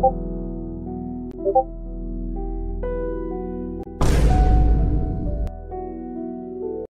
ここ。